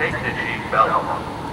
Number three, Kate Nitchie Belmont.